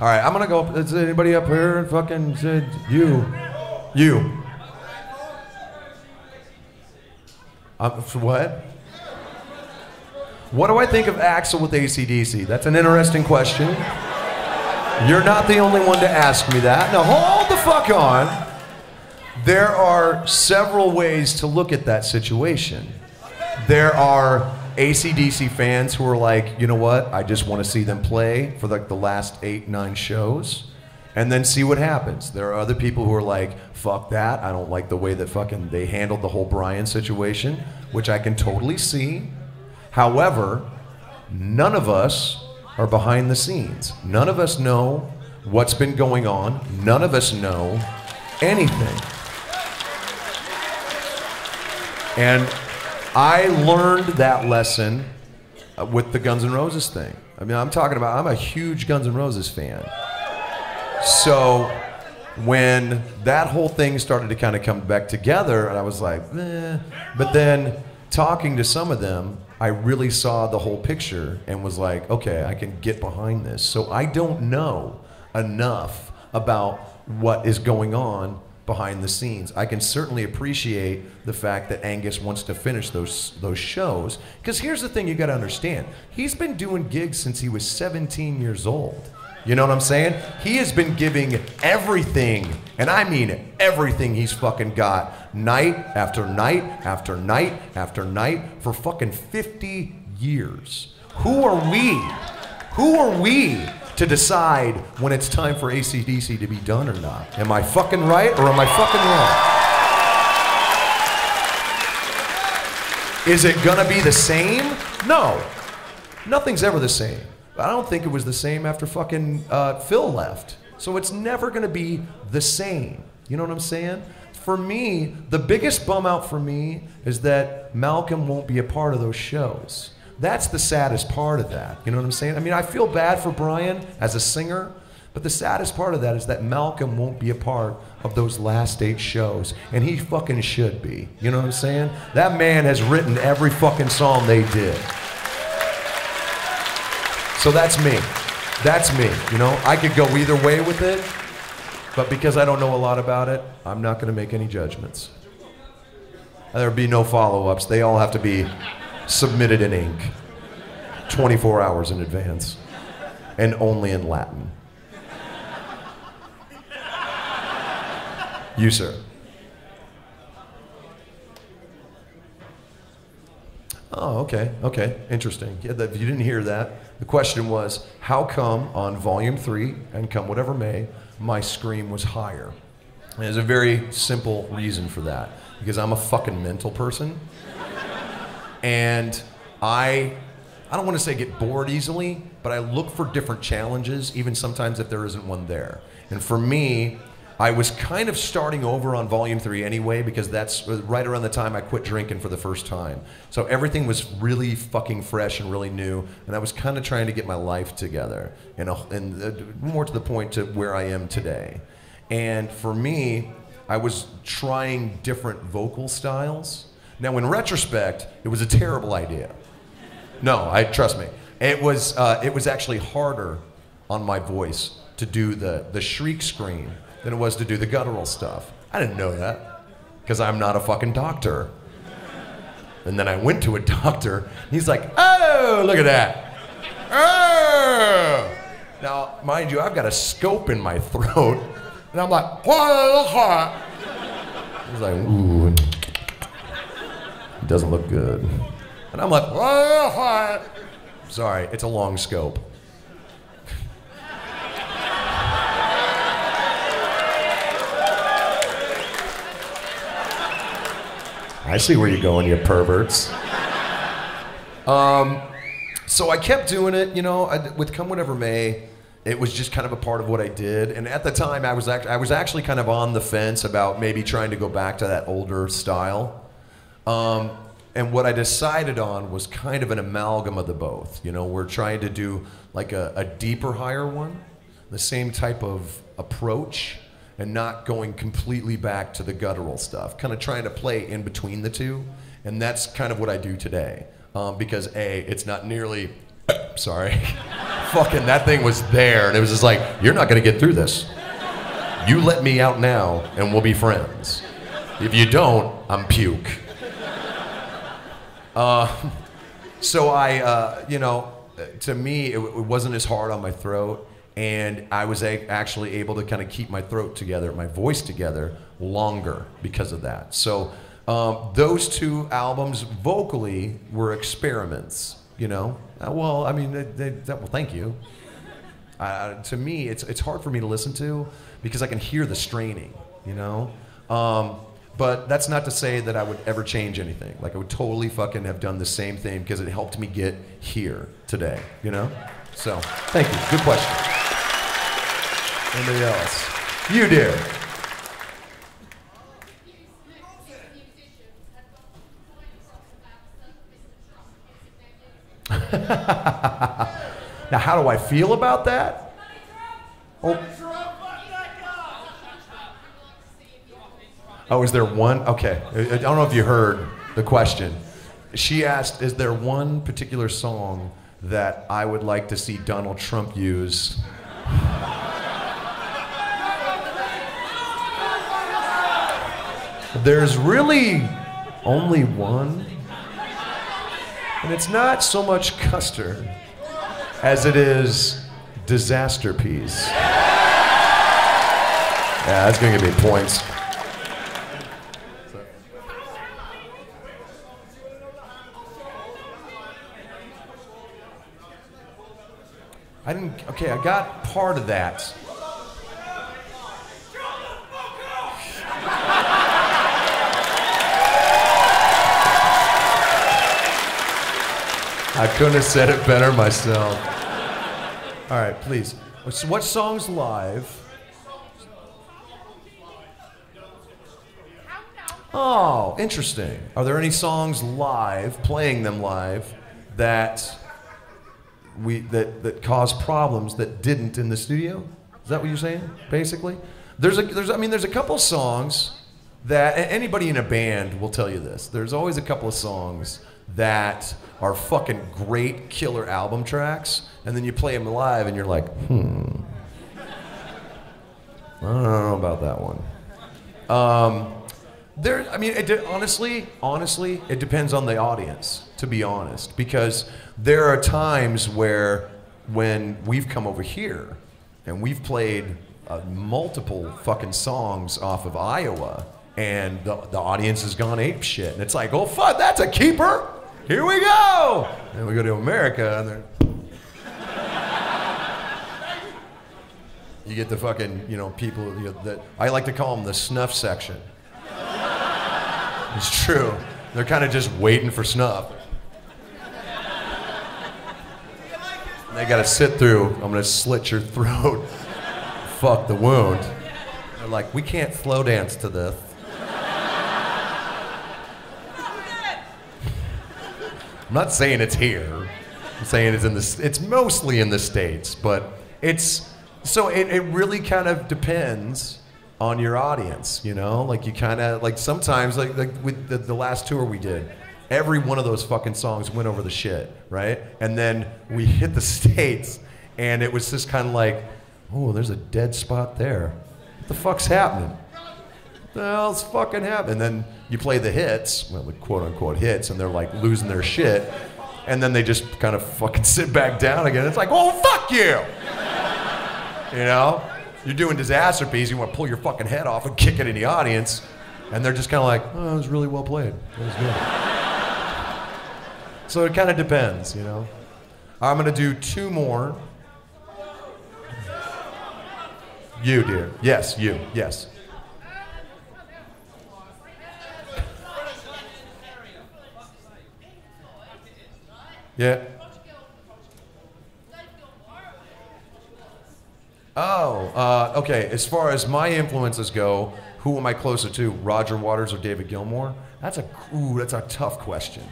All right, I'm gonna go. Is anybody up here? Fucking said you, you. Um, what? What do I think of Axl with ACDC? That's an interesting question. You're not the only one to ask me that. Now hold the fuck on. There are several ways to look at that situation. There are ACDC fans who are like, you know what? I just want to see them play for like the last eight, nine shows and then see what happens. There are other people who are like, fuck that. I don't like the way that fucking they handled the whole Brian situation, which I can totally see. However, none of us are behind the scenes. None of us know what's been going on. None of us know anything. And I learned that lesson uh, with the Guns N' Roses thing. I mean, I'm talking about, I'm a huge Guns N' Roses fan. So when that whole thing started to kind of come back together, and I was like, eh. But then talking to some of them, I really saw the whole picture and was like, okay, I can get behind this. So I don't know enough about what is going on behind the scenes. I can certainly appreciate the fact that Angus wants to finish those those shows because here's the thing you got to understand. He's been doing gigs since he was 17 years old. You know what I'm saying? He has been giving everything, and I mean everything he's fucking got, night after night after night after night for fucking 50 years. Who are we? Who are we to decide when it's time for ACDC to be done or not? Am I fucking right or am I fucking wrong? Is it gonna be the same? No. Nothing's ever the same. I don't think it was the same after fucking uh, Phil left. So it's never to be the same. You know what I'm saying? For me, the biggest bum out for me is that Malcolm won't be a part of those shows. That's the saddest part of that. You know what I'm saying? I mean, I feel bad for Brian as a singer, but the saddest part of that is that Malcolm won't be a part of those last eight shows, and he fucking should be. You know what I'm saying? That man has written every fucking song they did. So that's me. That's me. You know, I could go either way with it, but because I don't know a lot about it, I'm not going to make any judgments. There'll be no follow ups. They all have to be submitted in ink 24 hours in advance and only in Latin. You, sir. Oh, okay, okay, interesting. Yeah, that, you didn't hear that. The question was, how come on volume three, and come whatever may, my scream was higher? And there's a very simple reason for that. Because I'm a fucking mental person. And I, I don't want to say get bored easily, but I look for different challenges, even sometimes if there isn't one there. And for me, I was kind of starting over on volume three anyway because that's right around the time I quit drinking for the first time. So everything was really fucking fresh and really new, and I was kind of trying to get my life together, and, and uh, more to the point to where I am today. And for me, I was trying different vocal styles. Now, in retrospect, it was a terrible idea. No, I trust me. It was uh, it was actually harder on my voice to do the the shriek scream than it was to do the guttural stuff. I didn't know that because I'm not a fucking doctor. And then I went to a doctor. He's like, "Oh, look at that! Oh!" Now, mind you, I've got a scope in my throat, and I'm like, "What?" He's like, "Ooh." It doesn't look good. And I'm like, oh, Sorry, it's a long scope. I see where you're going, you perverts. Um, so I kept doing it, you know, I, with Come Whatever May. It was just kind of a part of what I did, and at the time, I was act- I was actually kind of on the fence about maybe trying to go back to that older style. Um, and what I decided on was kind of an amalgam of the both. You know, we're trying to do like a, a deeper, higher one, the same type of approach, and not going completely back to the guttural stuff. Kind of trying to play in between the two, and that's kind of what I do today. Um, because a, it's not nearly, sorry, fucking that thing was there, and it was just like, you're not gonna get through this. You let me out now, and we'll be friends. If you don't, I'm puke. Uh, so I, uh, you know, to me, it, it, wasn't as hard on my throat, and I was a- actually able to kind of keep my throat together, my voice together longer because of that. So um, those two albums vocally were experiments, you know. Uh, well, I mean, they, they, well, thank you. Uh, to me, it's it's hard for me to listen to because I can hear the straining, you know. Um, but that's not to say that I would ever change anything. Like I would totally fucking have done the same thing because it helped me get here today, you know? So, thank you. Good question. Anybody else? You, dear. now, how do I feel about that? Oh. Oh, is there one? Okay. I don't know if you heard the question. She asked, Is there one particular song that I would like to see Donald Trump use? There's really only one. And it's not so much Custer as it is Disasterpiece. Yeah, that's gonna give me points. I didn't, okay, I got part of that. I couldn't have said it better myself. All right, please. What song's live? Oh, interesting. Are there any songs live, playing them live, that we that that caused problems that didn't in the studio. Is that what you're saying? Basically, there's a there's I mean there's a couple songs that anybody in a band will tell you this. There's always a couple of songs that are fucking great killer album tracks, and then you play them live and you're like, hmm, I don't know about that one. Um, there, I mean, it, honestly, honestly, it depends on the audience. To be honest, because there are times where when we've come over here and we've played uh, multiple fucking songs off of Iowa, and the, the audience has gone ape shit, and it's like, oh fuck, that's a keeper. Here we go. And we go to America, and they're. you get the fucking, you know, people you know, that I like to call them the snuff section. It's true. They're kind of just waiting for snuff. they got to sit through. I'm going to slit your throat. Fuck the wound. They're like, we can't slow dance to this. I'm not saying it's here. I'm saying it's in the. It's mostly in the states, but it's so it, it really kind of depends on your audience. You know, like you kind of like sometimes like like with the, the last tour we did every one of those fucking songs went over the shit, right? And then we hit the States, and it was just kind of like, oh, there's a dead spot there. What the fuck's happening? The hell's fucking happening? And then you play the hits, well, the quote unquote hits, and they're like losing their shit. And then they just kind of fucking sit back down again. It's like, oh, fuck you! You know? You're doing Disasterpiece, you want to pull your fucking head off and kick it in the audience. And they're just kind of like, oh, it was really well played. Was good. So it kind of depends, you know. I'm going to do two more. You, dear. Yes, you. Yes. Yeah. Oh, uh, okay. As far as my influences go, who am I closer to, Roger Waters or David Gilmour? That's a ooh, that's a tough question,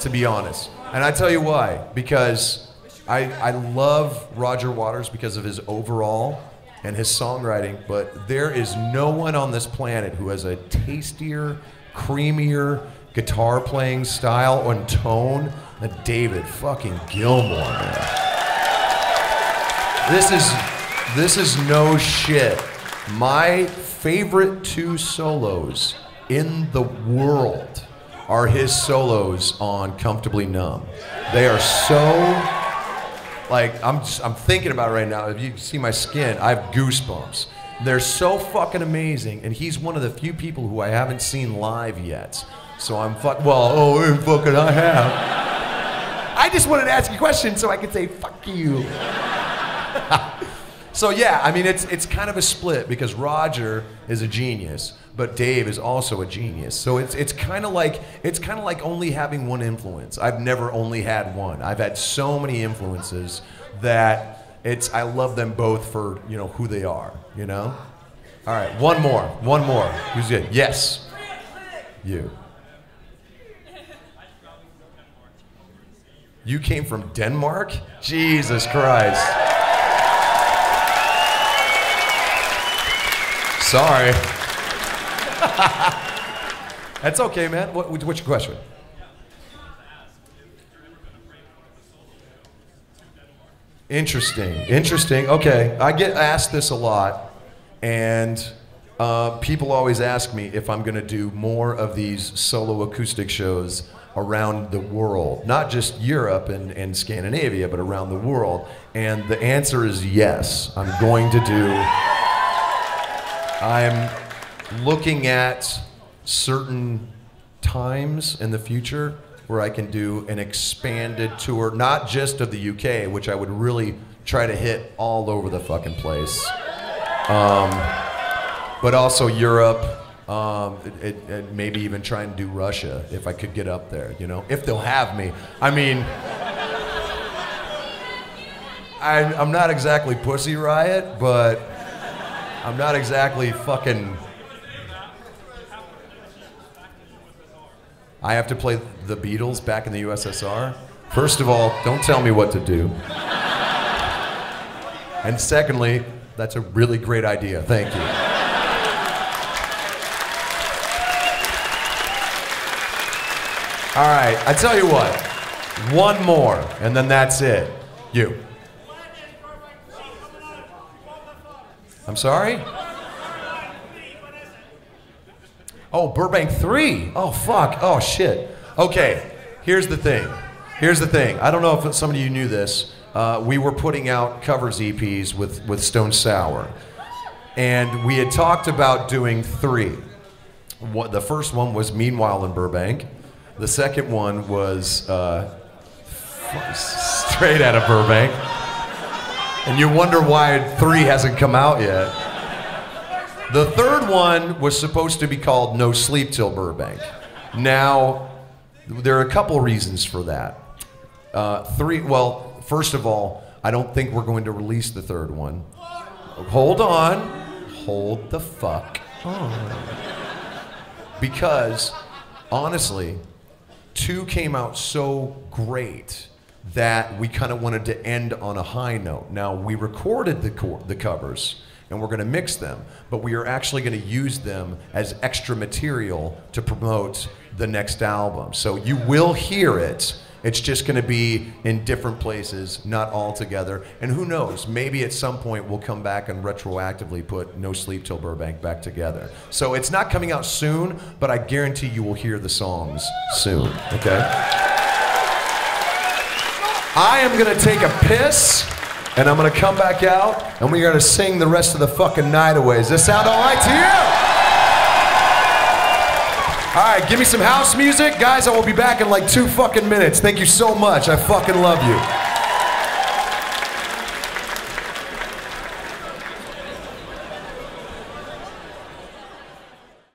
to be honest. And I tell you why. Because I I love Roger Waters because of his overall and his songwriting, but there is no one on this planet who has a tastier, creamier guitar playing style and tone than David fucking Gilmour, man. This is this is no shit. My favorite two solos in the world are his solos on Comfortably Numb. They are so like I'm I'm thinking about it right now. If you see my skin, I have goosebumps. They're so fucking amazing, and he's one of the few people who I haven't seen live yet. So I'm fuck. Well, oh, fucking, I have. I just wanted to ask you a question so I could say fuck you. so yeah, I mean it's it's kind of a split because Roger is a genius, but Dave is also a genius. So it's it's kind of like it's kind of like only having one influence. I've never only had one. I've had so many influences that it's I love them both for you know who they are. You know. All right, one more, one more. Who's good? Yes, you. You came from Denmark? Jesus Christ. Sorry. That's okay, man. What, what's your question? Interesting. Interesting. Okay. I get asked this a lot, and uh, people always ask me if I'm going to do more of these solo acoustic shows around the world, not just Europe and, and Scandinavia, but around the world. And the answer is yes. I'm going to do. I'm looking at certain times in the future where I can do an expanded tour, not just of the UK, which I would really try to hit all over the fucking place, um, but also Europe, um, it, it, maybe even try and do Russia if I could get up there, you know, if they'll have me. I mean, I, I'm not exactly Pussy Riot, but I'm not exactly fucking I have to play the Beatles back in the USSR? First of all, don't tell me what to do. And secondly, that's a really great idea. Thank you. All right, I tell you what, one more, and then that's it. You. Sorry? Oh, Burbank 3. Oh, fuck. Oh, shit. Okay, here's the thing. Here's the thing. I don't know if some of you knew this. Uh, we were putting out covers EPs with, with Stone Sour. And we had talked about doing three. What, the first one was Meanwhile in Burbank. The second one was uh, straight out of Burbank. And you wonder why three hasn't come out yet. The third one was supposed to be called No Sleep Till Burbank. Now, there are a couple reasons for that. Uh, three, well, first of all, I don't think we're going to release the third one. Hold on. Hold the fuck on. Because, honestly, two came out so great that we kind of wanted to end on a high note. Now, we recorded the, co- the covers and we're going to mix them, but we are actually going to use them as extra material to promote the next album. So you will hear it. It's just going to be in different places, not all together. And who knows? Maybe at some point we'll come back and retroactively put No Sleep Till Burbank back together. So it's not coming out soon, but I guarantee you will hear the songs soon. Okay? I am to take a piss and I'm gonna come back out and we're gonna sing the rest of the fucking night away. Does this sound all right to you? All right, give me some house music. Guys, I will be back in like two fucking minutes. Thank you so much. I fucking love you.